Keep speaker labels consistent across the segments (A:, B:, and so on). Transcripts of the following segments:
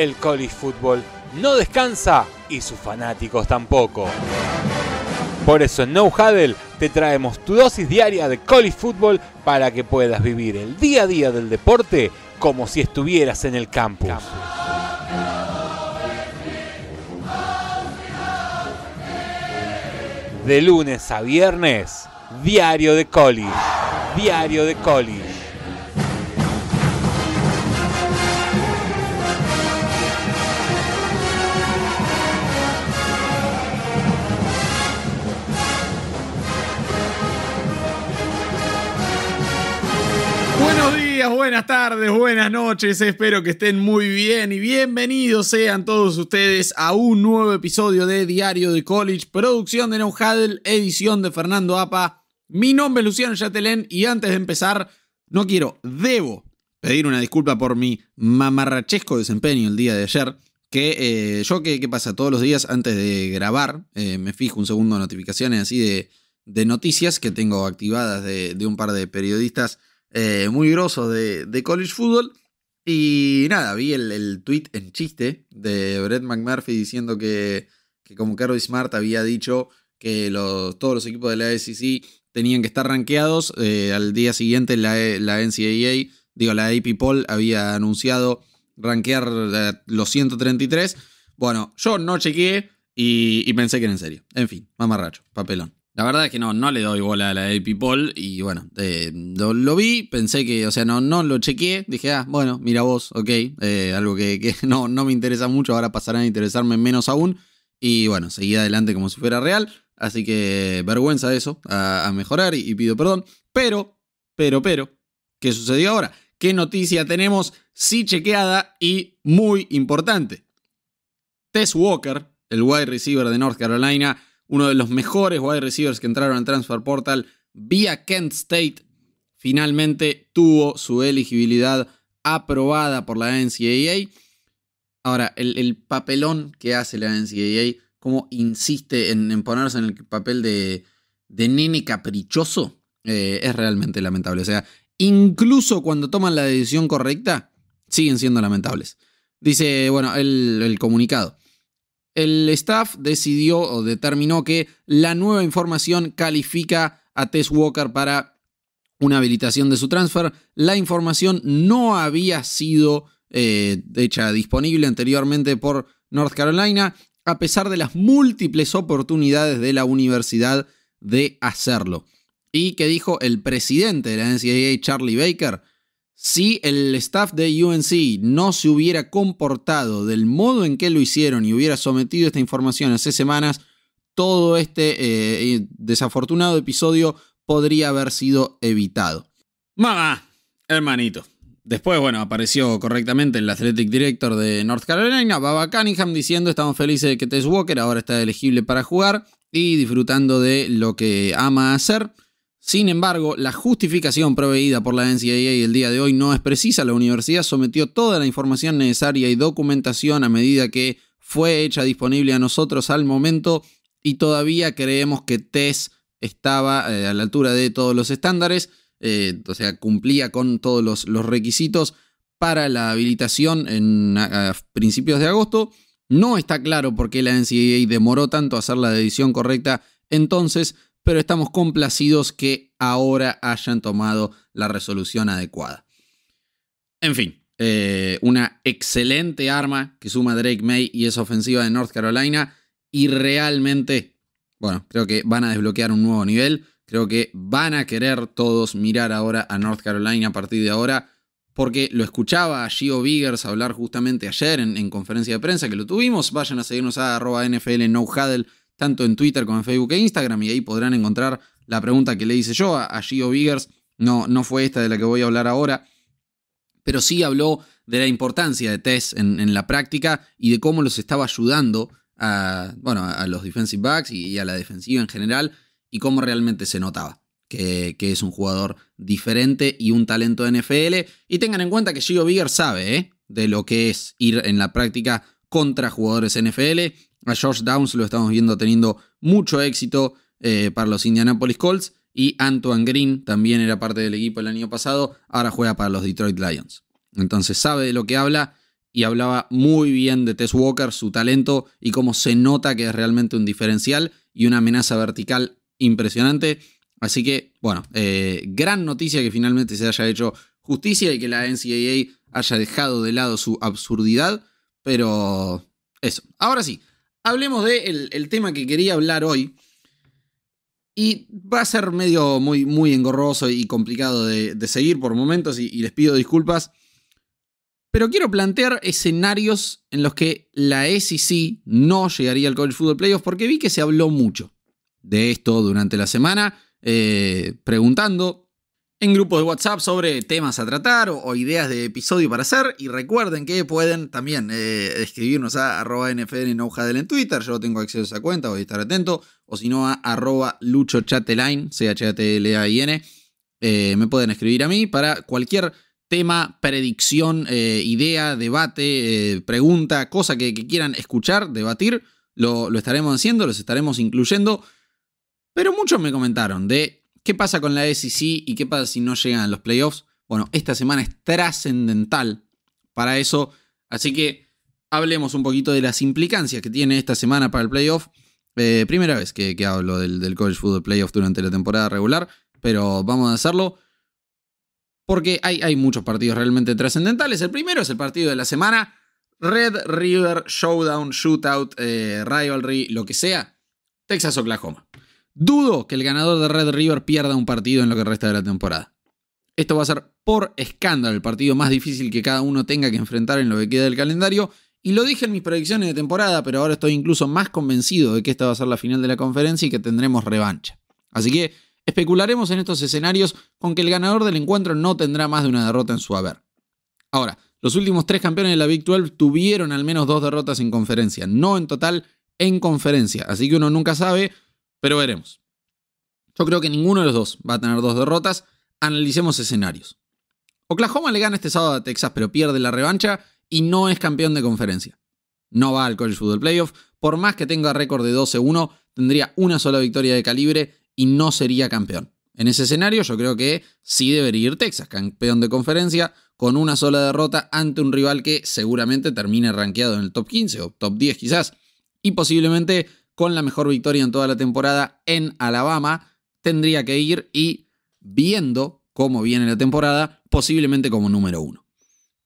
A: El college football no descansa y sus fanáticos tampoco. Por eso en No Huddle te traemos tu dosis diaria de college football para que puedas vivir el día a día del deporte como si estuvieras en el campus. De lunes a viernes, Diario de College. Diario de College.
B: Buenas tardes, buenas noches, espero que estén muy bien y bienvenidos sean todos ustedes a un nuevo episodio de Diario de College, producción de No edición de Fernando Apa. Mi nombre es Luciano Yatelén y antes de empezar, no quiero, debo pedir una disculpa por mi mamarrachesco desempeño el día de ayer. Que eh, yo, ¿qué, ¿qué pasa? Todos los días antes de grabar, eh, me fijo un segundo notificaciones así de, de noticias que tengo activadas de un par de periodistas eh, muy grosos de, de, college football. Y nada, vi el, el, tweet en chiste de Brett McMurphy diciendo que, que como Carol Smart había dicho que los, todos los equipos de la SEC tenían que estar rankeados. Eh, al día siguiente la, la NCAA, digo, la AP Poll había anunciado rankear los 133. Bueno, yo no chequeé y, y pensé que era en serio. En fin, mamarracho, papelón. La verdad es que no, no le doy bola a la AP Poll y bueno, eh, lo, vi, pensé que, o sea, no, no lo chequeé, dije, ah, bueno, mira vos, ok, eh, algo que, que, no, no me interesa mucho, ahora pasará a interesarme menos aún y bueno, seguí adelante como si fuera real, así que vergüenza de eso, a, a mejorar y, y pido perdón, pero, pero, pero, ¿qué sucedió ahora? ¿Qué noticia tenemos? Sí chequeada y muy importante. Tess Walker, el wide receiver de North Carolina, uno de los mejores wide receivers que entraron al Transfer Portal vía Kent State, finalmente tuvo su elegibilidad aprobada por la NCAA. Ahora, el, el papelón que hace la NCAA, como insiste en, ponerse en el papel de, de nene caprichoso, eh, es realmente lamentable. O sea, incluso cuando toman la decisión correcta, siguen siendo lamentables. Dice, bueno, el comunicado el staff decidió o determinó que la nueva información califica a Tess Walker para una habilitación de su transfer. La información no había sido eh, hecha disponible anteriormente por North Carolina, a pesar de las múltiples oportunidades de la universidad de hacerlo. Y que dijo el presidente de la NCAA, Charlie Baker, si el staff de UNC no se hubiera comportado del modo en que lo hicieron y hubiera sometido esta información hace semanas, todo este eh, desafortunado episodio podría haber sido evitado. Mamá, hermanito. Después, bueno, apareció correctamente el Athletic Director de North Carolina, Baba Cunningham, diciendo estamos felices de que Tess Walker ahora está elegible para jugar y disfrutando de lo que ama hacer. Sin embargo, la justificación proveída por la NCAA el día de hoy no es precisa. La universidad sometió toda la información necesaria y documentación a medida que fue hecha disponible a nosotros al momento y todavía creemos que TES estaba eh, a la altura de todos los estándares, eh, o sea, cumplía con todos los, requisitos para la habilitación en, a principios de agosto. No está claro por qué la NCAA demoró tanto a hacer la decisión correcta entonces, pero estamos complacidos que ahora hayan tomado la resolución adecuada. En fin, eh, una excelente arma que suma Drake May y es ofensiva de North Carolina y realmente, bueno, creo que van a desbloquear un nuevo nivel, creo que van a querer todos mirar ahora a North Carolina a partir de ahora, porque lo escuchaba a Gio Biggers hablar justamente ayer en, en, conferencia de prensa que lo tuvimos, vayan a seguirnos a arroba NFL tanto en Twitter como en Facebook e Instagram, y ahí podrán encontrar la pregunta que le hice yo a, Gio Biggers. No, no fue esta de la que voy a hablar ahora, pero sí habló de la importancia de Tess en, la práctica y de cómo los estaba ayudando a, bueno, a los defensive backs y, y a la defensiva en general, y cómo realmente se notaba. Que, que, es un jugador diferente y un talento de NFL. Y tengan en cuenta que Gio Bigger sabe ¿eh? de lo que es ir en la práctica contra jugadores NFL. A George Downs lo estamos viendo teniendo mucho éxito eh, para los Indianapolis Colts. Y Antoine Green también era parte del equipo el año pasado. Ahora juega para los Detroit Lions. Entonces sabe de lo que habla y hablaba muy bien de Tess Walker, su talento y cómo se nota que es realmente un diferencial y una amenaza vertical impresionante. Así que, bueno, eh, gran noticia que finalmente se haya hecho justicia y que la NCAA haya dejado de lado su absurdidad, pero eso. Ahora sí, hablemos del el tema que quería hablar hoy. Y va a ser medio muy, muy engorroso y complicado de, seguir por momentos y les pido disculpas. Pero quiero plantear escenarios en los que la SEC no llegaría al College Football Playoff porque vi que se habló mucho de esto durante la semana, eh, preguntando en grupos de WhatsApp sobre temas a tratar o, ideas de episodio para hacer. Y recuerden que pueden también eh, escribirnos a arroba nfn en Twitter. Yo tengo acceso a esa cuenta, voy a estar atento. O si no, a arroba luchochatelain, c h t l a i n eh, me pueden escribir a mí para cualquier tema, predicción, eh, idea, debate, pregunta, cosa que, quieran escuchar, debatir, lo, lo, estaremos haciendo, los estaremos incluyendo. Pero muchos me comentaron de qué pasa con la SEC y qué pasa si no llegan a los playoffs. Bueno, esta semana es trascendental para eso, así que hablemos un poquito de las implicancias que tiene esta semana para el playoff. Eh, primera vez que, hablo del, College Football Playoff durante la temporada regular, pero vamos a hacerlo porque hay, hay muchos partidos realmente trascendentales. El primero es el partido de la semana, Red River Showdown, Shootout, eh, Rivalry, lo que sea, Texas-Oklahoma. Dudo que el ganador de Red River pierda un partido en lo que resta de la temporada. Esto va a ser por escándalo el partido más difícil que cada uno tenga que enfrentar en lo que queda del calendario. Y lo dije en mis predicciones de temporada, pero ahora estoy incluso más convencido de que esta va a ser la final de la conferencia y que tendremos revancha. Así que Especularemos en estos escenarios con que el ganador del encuentro no tendrá más de una derrota en su haber. Ahora, los últimos tres campeones de la Big 12 tuvieron al menos dos derrotas en conferencia, no en total en conferencia, así que uno nunca sabe, pero veremos. Yo creo que ninguno de los dos va a tener dos derrotas. Analicemos escenarios. Oklahoma le gana este sábado a Texas, pero pierde la revancha y no es campeón de conferencia. No va al College Football Playoff. Por más que tenga récord de 12-1, tendría una sola victoria de calibre y no sería campeón. En ese escenario yo creo que sí debería ir Texas, campeón de conferencia, con una sola derrota ante un rival que seguramente termine rankeado en el top 15 o top 10 quizás, y posiblemente con la mejor victoria en toda la temporada en Alabama, tendría que ir y viendo cómo viene la temporada, posiblemente como número uno.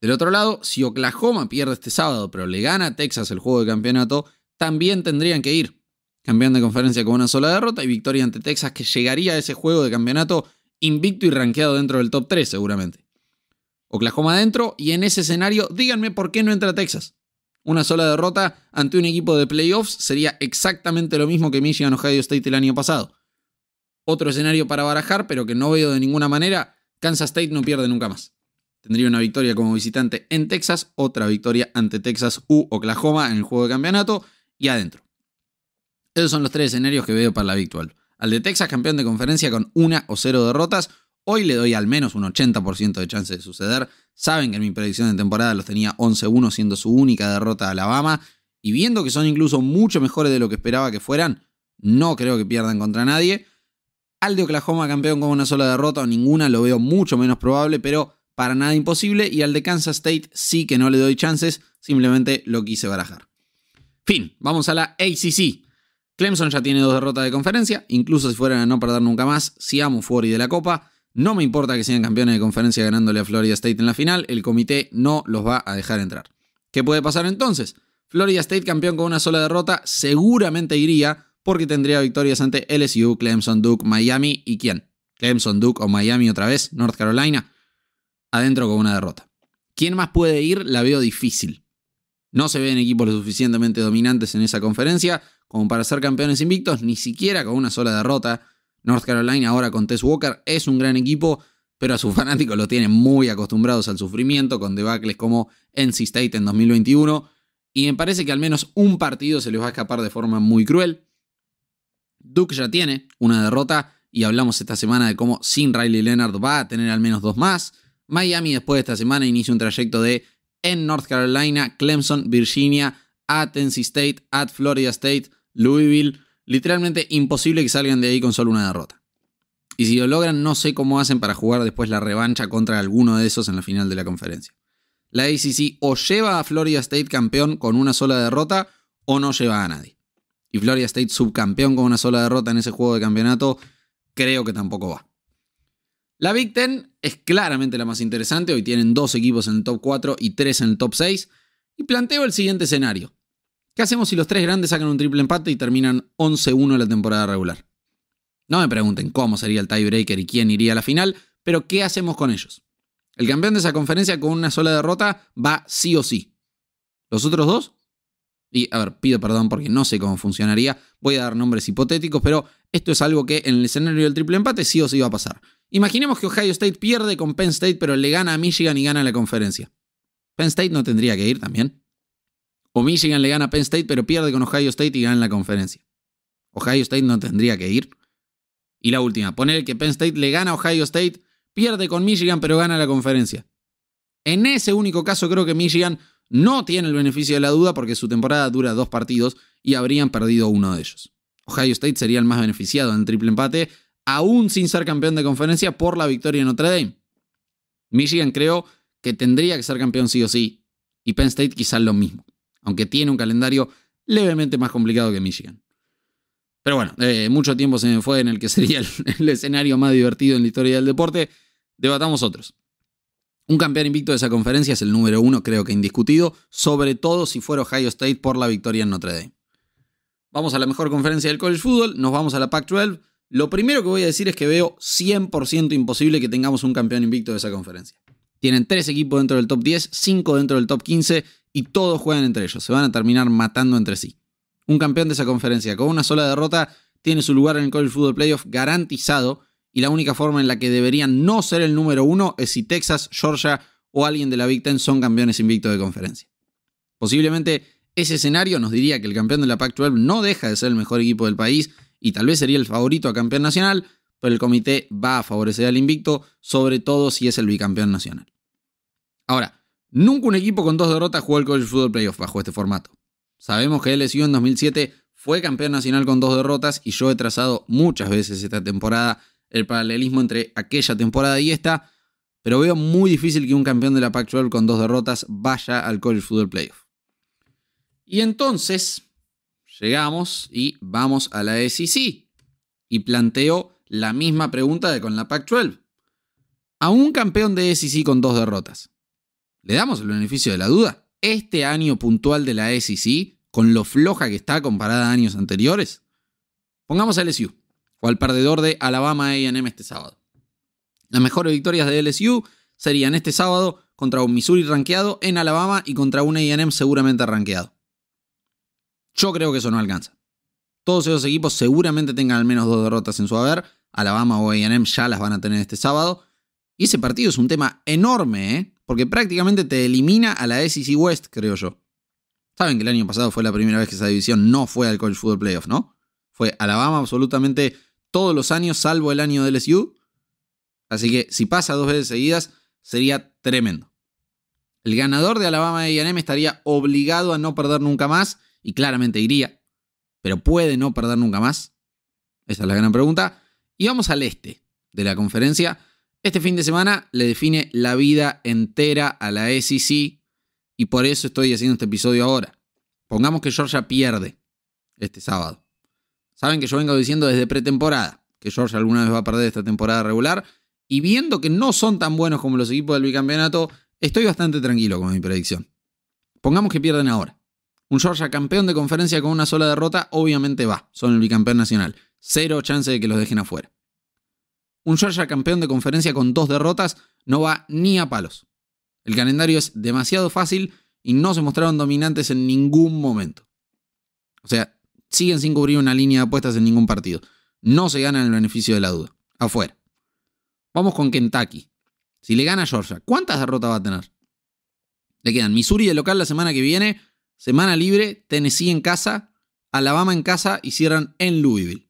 B: Del otro lado, si Oklahoma pierde este sábado, pero le gana a Texas el juego de campeonato, también tendrían que ir campeón de conferencia con una sola derrota y victoria ante Texas que llegaría a ese juego de campeonato invicto y rankeado dentro del top 3 seguramente. Oklahoma adentro y en ese escenario díganme por qué no entra Texas. Una sola derrota ante un equipo de playoffs sería exactamente lo mismo que Michigan Ohio State el año pasado. Otro escenario para barajar, pero que no veo de ninguna manera, Kansas State no pierde nunca más. Tendría una victoria como visitante en Texas, otra victoria ante Texas u Oklahoma en el juego de campeonato y adentro. Esos son los tres escenarios que veo para la Victual. Al de Texas, campeón de conferencia con una o cero derrotas, hoy le doy al menos un 80% de chance de suceder. Saben que en mi predicción de temporada los tenía 11-1 siendo su única derrota a Alabama. Y viendo que son incluso mucho mejores de lo que esperaba que fueran, no creo que pierdan contra nadie. Al de Oklahoma campeón con una sola derrota o ninguna lo veo mucho menos probable, pero para nada imposible. Y al de Kansas State sí que no le doy chances, simplemente lo quise barajar. Fin, vamos a la ACC. Clemson ya tiene dos derrotas de conferencia, incluso si fueran a no perder nunca más, si amo fuori de la Copa. No me importa que sean campeones de conferencia ganándole a Florida State en la final, el comité no los va a dejar entrar. ¿Qué puede pasar entonces? Florida State campeón con una sola derrota seguramente iría porque tendría victorias ante LSU, Clemson, Duke, Miami y quién? Clemson, Duke o Miami otra vez, North Carolina, adentro con una derrota. ¿Quién más puede ir? La veo difícil. No se ven equipos lo suficientemente dominantes en esa conferencia como para ser campeones invictos, ni siquiera con una sola derrota. North Carolina ahora con Tess Walker es un gran equipo, pero a sus fanáticos lo tienen muy acostumbrados al sufrimiento con debacles como NC State en 2021. Y me parece que al menos un partido se les va a escapar de forma muy cruel. Duke ya tiene una derrota y hablamos esta semana de cómo sin Riley Leonard va a tener al menos dos más. Miami después de esta semana inicia un trayecto de en North Carolina, Clemson, Virginia, at NC State, at Florida State, Louisville, literalmente imposible que salgan de ahí con solo una derrota. Y si lo logran, no sé cómo hacen para jugar después la revancha contra alguno de esos en la final de la conferencia. la ACC o lleva a Florida State campeón con una sola derrota o no lleva a nadie. Y Florida State subcampeón con una sola derrota en ese juego de campeonato, creo que tampoco va. La Big Ten es claramente la más interesante. Hoy tienen dos equipos en el top 4 y tres en el top 6. Y planteo el siguiente escenario. ¿Qué hacemos si los tres grandes sacan un triple empate y terminan 11-1 en la temporada regular? No me pregunten cómo sería el tiebreaker y quién iría a la final, pero ¿qué hacemos con ellos? El campeón de esa conferencia con una sola derrota va sí o sí. ¿Los otros dos? Y, a ver, pido perdón porque no sé cómo funcionaría. Voy a dar nombres hipotéticos, pero esto es algo que en el escenario del triple empate sí o sí va a pasar. Imaginemos que Ohio State pierde con Penn State, pero le gana a Michigan y gana la conferencia. Penn State no tendría que ir también. O Michigan le gana a Penn State, pero pierde con Ohio State y gana la conferencia. Ohio State no tendría que ir. Y la última, poner que Penn State le gana a Ohio State, pierde con Michigan, pero gana la conferencia. En ese único caso creo que Michigan no tiene el beneficio de la duda porque su temporada dura dos partidos y habrían perdido uno de ellos. Ohio State sería el más beneficiado en el triple empate, aún sin ser campeón de conferencia por la victoria en Notre Dame. Michigan creo que tendría que ser campeón sí o sí, y Penn State quizás lo mismo, aunque tiene un calendario levemente más complicado que Michigan. Pero bueno, eh, mucho tiempo se me fue en el que sería el escenario más divertido en la historia del deporte. Debatamos otros. Un campeón invicto de esa conferencia es el número uno, creo que indiscutido, sobre todo si fuera Ohio State por la victoria en Notre Dame. Vamos a la mejor conferencia del college football, nos vamos a la Pac-12. Lo primero que voy a decir es que veo 100% imposible que tengamos un campeón invicto de esa conferencia. Tienen tres equipos dentro del top 10, cinco dentro del top 15 y todos juegan entre ellos. Se van a terminar matando entre sí. Un campeón de esa conferencia con una sola derrota tiene su lugar en el College Football Playoff garantizado y la única forma en la que deberían no ser el número uno es si Texas, Georgia o alguien de la Big Ten son campeones invictos de conferencia. Posiblemente ese escenario nos diría que el campeón de la Pac-12 no deja de ser el mejor equipo del país y tal vez sería el favorito a campeón nacional, pero el comité va a favorecer al invicto, sobre todo si es el bicampeón nacional. Ahora, nunca un equipo con dos derrotas jugó el College Football Playoff bajo este formato. Sabemos que LSU en 2007 fue campeón nacional con dos derrotas y yo he trazado muchas veces esta temporada el paralelismo entre aquella temporada y esta, pero veo muy difícil que un campeón de la Pac-12 con dos derrotas vaya al College Football Playoff. Y entonces llegamos y vamos a la SEC y planteo la misma pregunta de con la Pac-12. A un campeón de SEC con dos derrotas, ¿le damos el beneficio de la duda? Este año puntual de la SEC, con lo floja que está comparada a años anteriores. Pongamos a LSU o al perdedor de Alabama AM este sábado. Las mejores victorias de LSU serían este sábado contra un Missouri rankeado en Alabama y contra un AM seguramente rankeado. Yo creo que eso no alcanza. Todos esos equipos seguramente tengan al menos dos derrotas en su haber. Alabama o AM ya las van a tener este sábado. Y ese partido es un tema enorme, ¿eh? porque prácticamente te elimina a la SEC West, creo yo. Saben que el año pasado fue la primera vez que esa división no fue al College Football Playoff, ¿no? Fue Alabama absolutamente todos los años, salvo el año del LSU. Así que si pasa dos veces seguidas, sería tremendo. El ganador de Alabama AM estaría obligado a no perder nunca más, y claramente iría, pero puede no perder nunca más. Esa es la gran pregunta. Y vamos al este de la conferencia. Este fin de semana le define la vida entera a la SEC y por eso estoy haciendo este episodio ahora. Pongamos que Georgia pierde este sábado. Saben que yo vengo diciendo desde pretemporada que George alguna vez va a perder esta temporada regular. Y viendo que no son tan buenos como los equipos del bicampeonato, estoy bastante tranquilo con mi predicción. Pongamos que pierden ahora. Un Georgia campeón de conferencia con una sola derrota, obviamente va. Son el bicampeón nacional. Cero chance de que los dejen afuera. Un Georgia campeón de conferencia con dos derrotas no va ni a palos. El calendario es demasiado fácil y no se mostraron dominantes en ningún momento. O sea, siguen sin cubrir una línea de apuestas en ningún partido. No se ganan el beneficio de la duda. Afuera. Vamos con Kentucky. Si le gana Georgia, ¿cuántas derrotas va a tener? Le quedan Missouri de local la semana que viene, semana libre, Tennessee en casa, Alabama en casa y cierran en Louisville.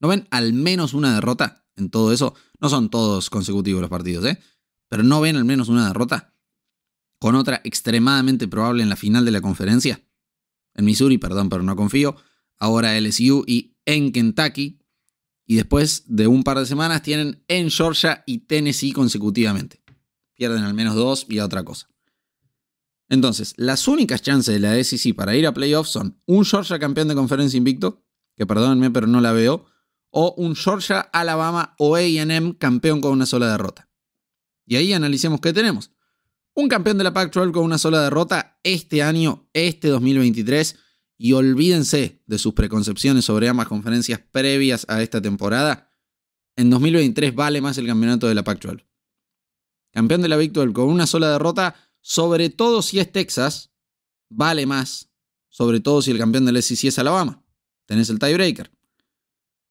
B: ¿No ven al menos una derrota en todo eso? No son todos consecutivos los partidos, ¿eh? Pero ¿no ven al menos una derrota? Con otra extremadamente probable en la final de la conferencia. En Missouri, perdón, pero no confío ahora LSU y en Kentucky. Y después de un par de semanas tienen en Georgia y Tennessee consecutivamente. Pierden al menos dos y a otra cosa. Entonces, las únicas chances de la SEC para ir a playoffs son un Georgia campeón de conferencia invicto, que perdónenme, pero no la veo, o un Georgia, Alabama o AM campeón con una sola derrota. Y ahí analicemos qué tenemos. Un campeón de la Pac-12 con una sola derrota este año, este 2023, y olvídense de sus preconcepciones sobre ambas conferencias previas a esta temporada. En 2023 vale más el campeonato de la Pac-12. Campeón de la Big 12 con una sola derrota, sobre todo si es Texas, vale más. Sobre todo si el campeón del SEC es Alabama. Tenés el tiebreaker.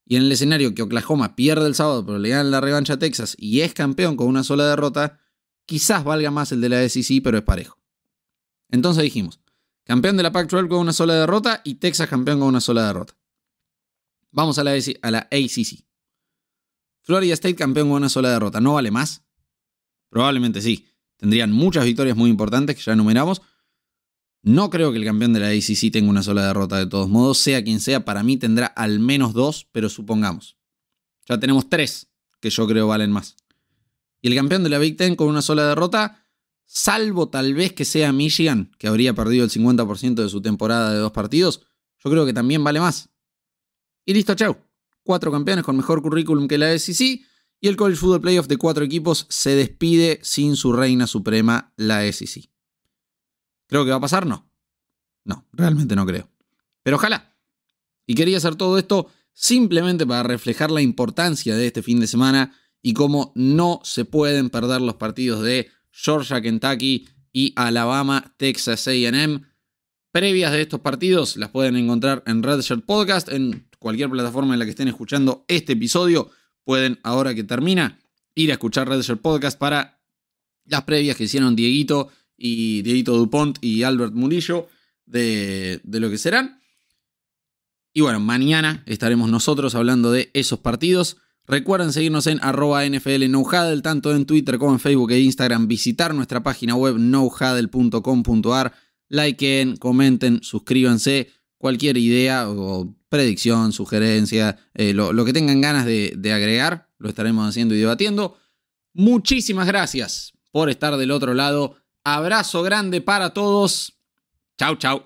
B: Y en el escenario que Oklahoma pierde el sábado, pero le ganan la revancha a Texas y es campeón con una sola derrota, quizás valga más el de la SEC, pero es parejo. Entonces dijimos, campeón de la Pac-12 con una sola derrota y Texas campeón con una sola derrota. Vamos a la, a la ACC. Florida State campeón con una sola derrota. ¿No vale más? Probablemente sí. Tendrían muchas victorias muy importantes que ya enumeramos. No creo que el campeón de la ACC tenga una sola derrota de todos modos. Sea quien sea, para mí tendrá al menos dos, pero supongamos. Ya tenemos tres que yo creo valen más. Y el campeón de la Big Ten con una sola derrota, salvo tal vez que sea Michigan, que habría perdido el 50% de su temporada de dos partidos, yo creo que también vale más. Y listo, chau. Cuatro campeones con mejor currículum que la SEC y el College Football Playoff de cuatro equipos se despide sin su reina suprema, la SEC. ¿Creo que va a pasar? No. No, realmente no creo. Pero ojalá. Y quería hacer todo esto simplemente para reflejar la importancia de este fin de semana y cómo no se pueden perder los partidos de Georgia, Kentucky y Alabama, Texas AM. Previas de estos partidos las pueden encontrar en Redshirt Podcast, en cualquier plataforma en la que estén escuchando este episodio pueden, ahora que termina, ir a escuchar Redshirt Podcast para las previas que hicieron Dieguito y Dieguito Dupont y Albert Murillo de, de lo que serán. Y bueno, mañana estaremos nosotros hablando de esos partidos. Recuerden seguirnos en arroba NFL tanto en Twitter como en Facebook e Instagram. Visitar nuestra página web nohuddle.com.ar. Likeen, comenten, suscríbanse. Cualquier idea o predicción, sugerencia, eh, lo, que tengan ganas de agregar, lo estaremos haciendo y debatiendo. Muchísimas gracias por estar del otro lado. Abrazo grande para todos. Chau, chau.